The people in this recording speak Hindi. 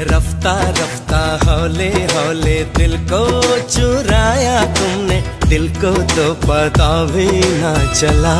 रफ्ता रफ्ता, हौले हौले, दिल को चुराया तुमने। दिल को तो पता भी ना चला।